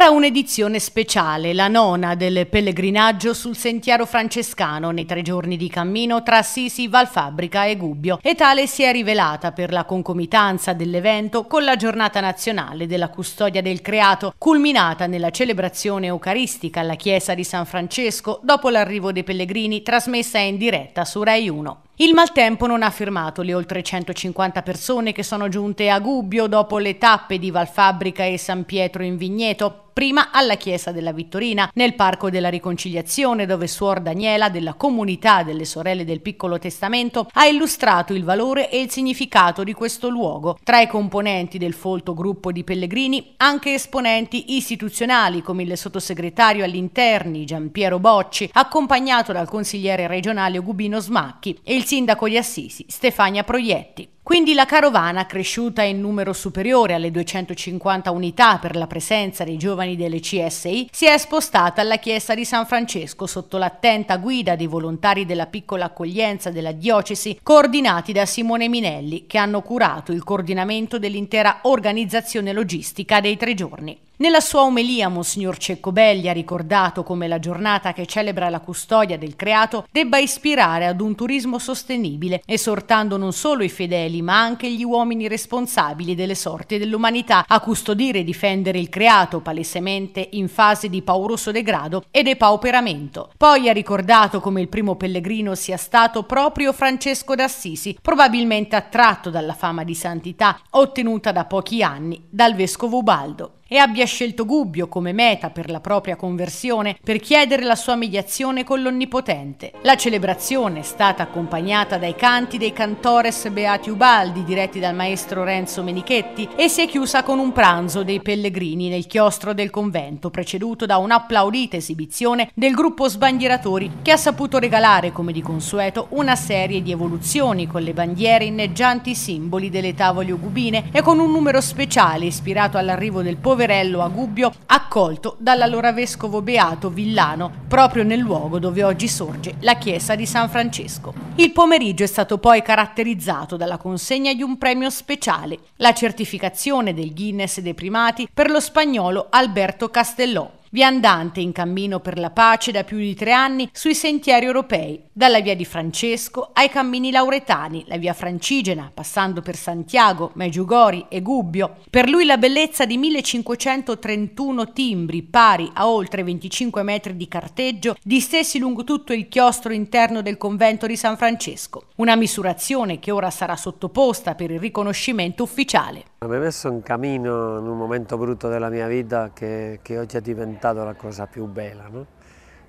Era un'edizione speciale, la nona del pellegrinaggio sul sentiero francescano nei tre giorni di cammino tra Assisi, Valfabbrica e Gubbio e tale si è rivelata per la concomitanza dell'evento con la giornata nazionale della custodia del creato, culminata nella celebrazione eucaristica alla chiesa di San Francesco dopo l'arrivo dei pellegrini trasmessa in diretta su Rai 1. Il maltempo non ha fermato le oltre 150 persone che sono giunte a Gubbio dopo le tappe di Valfabbrica e San Pietro in Vigneto, prima alla chiesa della Vittorina, nel Parco della Riconciliazione, dove Suor Daniela della comunità delle Sorelle del Piccolo Testamento ha illustrato il valore e il significato di questo luogo. Tra i componenti del folto gruppo di pellegrini, anche esponenti istituzionali come il sottosegretario agli interni Giampiero Bocci, accompagnato dal consigliere regionale Gubino Smacchi e il sindaco di Assisi Stefania Proietti. Quindi la carovana, cresciuta in numero superiore alle 250 unità per la presenza dei giovani delle CSI, si è spostata alla chiesa di San Francesco sotto l'attenta guida dei volontari della piccola accoglienza della diocesi, coordinati da Simone Minelli, che hanno curato il coordinamento dell'intera organizzazione logistica dei tre giorni. Nella sua omelia Monsignor Ceccobelli ha ricordato come la giornata che celebra la custodia del creato debba ispirare ad un turismo sostenibile, esortando non solo i fedeli ma anche gli uomini responsabili delle sorti dell'umanità a custodire e difendere il creato palesemente in fase di pauroso degrado e depauperamento. Poi ha ricordato come il primo pellegrino sia stato proprio Francesco d'Assisi, probabilmente attratto dalla fama di santità ottenuta da pochi anni dal vescovo Ubaldo e abbia scelto Gubbio come meta per la propria conversione per chiedere la sua mediazione con l'Onnipotente. La celebrazione è stata accompagnata dai canti dei cantores Beati Ubaldi diretti dal maestro Renzo Menichetti e si è chiusa con un pranzo dei pellegrini nel chiostro del convento preceduto da un'applaudita esibizione del gruppo sbandieratori che ha saputo regalare come di consueto una serie di evoluzioni con le bandiere inneggianti simboli delle tavole ugubine e con un numero speciale ispirato all'arrivo del povero poverello a Gubbio, accolto dall'allora vescovo Beato Villano, proprio nel luogo dove oggi sorge la chiesa di San Francesco. Il pomeriggio è stato poi caratterizzato dalla consegna di un premio speciale, la certificazione del Guinness dei primati per lo spagnolo Alberto Castellò viandante in cammino per la pace da più di tre anni sui sentieri europei, dalla via di Francesco ai cammini lauretani, la via Francigena, passando per Santiago, Meggiugori e Gubbio. Per lui la bellezza di 1531 timbri pari a oltre 25 metri di carteggio distesi lungo tutto il chiostro interno del convento di San Francesco, una misurazione che ora sarà sottoposta per il riconoscimento ufficiale. Mi ha messo in cammino in un momento brutto della mia vita che, che oggi è diventato la cosa più bella. No?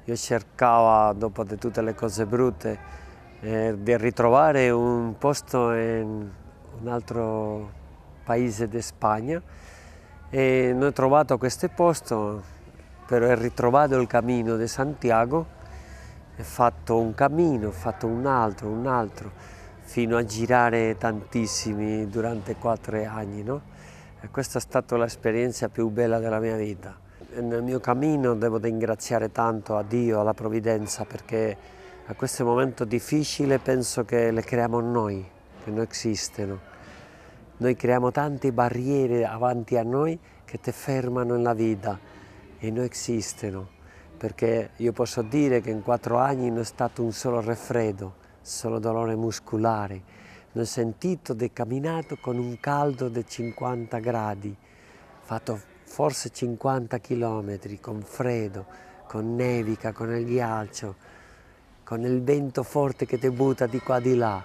Io cercavo, dopo tutte le cose brutte, eh, di ritrovare un posto in un altro paese di Spagna e non ho trovato questo posto, però ho ritrovato il cammino di Santiago, ho fatto un cammino, ho fatto un altro, un altro fino a girare tantissimi durante quattro anni. No? Questa è stata l'esperienza più bella della mia vita. Nel mio cammino devo ringraziare tanto a Dio, alla provvidenza, perché a questo momento difficile penso che le creiamo noi, che non esistono. Noi creiamo tante barriere avanti a noi che ti fermano nella vita e non esistono, perché io posso dire che in quattro anni non è stato un solo raffreddo, solo dolore muscolare. Non ho sentito di camminato con un caldo di 50 gradi, fatto forse 50 chilometri, con freddo, con nevica, con il ghiaccio, con il vento forte che ti butta di qua di là.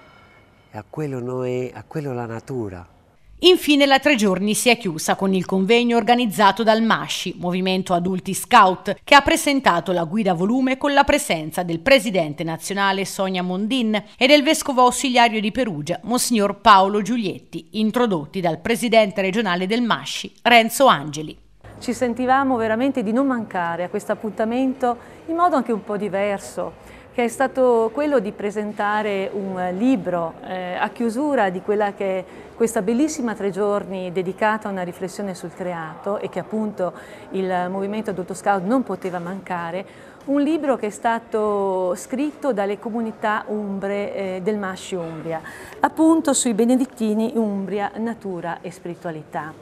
E a quello, noi, a quello la natura. Infine la tre giorni si è chiusa con il convegno organizzato dal MASCI, Movimento Adulti Scout, che ha presentato la guida volume con la presenza del presidente nazionale Sonia Mondin e del vescovo ausiliario di Perugia, Monsignor Paolo Giulietti, introdotti dal presidente regionale del MASCI, Renzo Angeli. Ci sentivamo veramente di non mancare a questo appuntamento in modo anche un po' diverso che è stato quello di presentare un libro eh, a chiusura di quella che è questa bellissima tre giorni dedicata a una riflessione sul creato e che appunto il Movimento Adulto Scout non poteva mancare, un libro che è stato scritto dalle comunità umbre eh, del Masci Umbria, appunto sui benedettini Umbria, natura e spiritualità.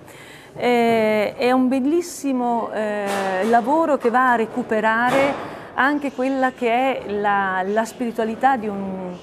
eh, è un bellissimo eh, lavoro che va a recuperare anche quella che è la, la spiritualità di un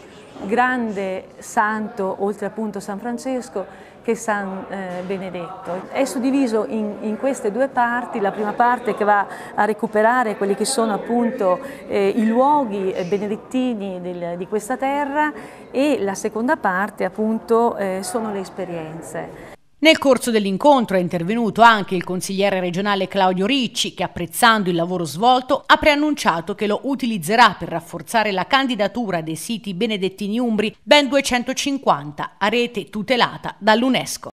grande santo, oltre appunto San Francesco, che è San eh, Benedetto. È suddiviso in, in, queste due parti, la prima parte che va a recuperare quelli che sono appunto eh, i luoghi eh, benedettini del, di questa terra e la seconda parte appunto eh, sono le esperienze. Nel corso dell'incontro è intervenuto anche il consigliere regionale Claudio Ricci che apprezzando il lavoro svolto ha preannunciato che lo utilizzerà per rafforzare la candidatura dei siti benedettini umbri ben 250 a rete tutelata dall'UNESCO.